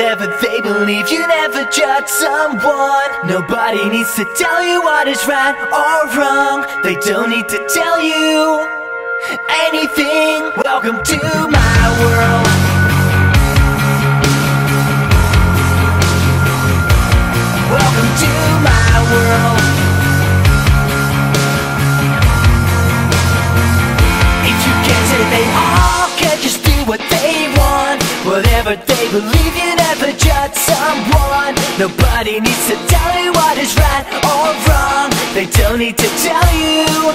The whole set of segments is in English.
whatever they believe, you never judge someone. Nobody needs to tell you what is right or wrong. They don't need to tell you anything. Welcome to my world. Welcome to my world. If you can't say they all can just do what they want, whatever they believe, you. Nobody needs to tell you what is right or wrong. They don't need to tell you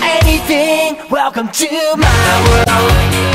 anything. Welcome to my world.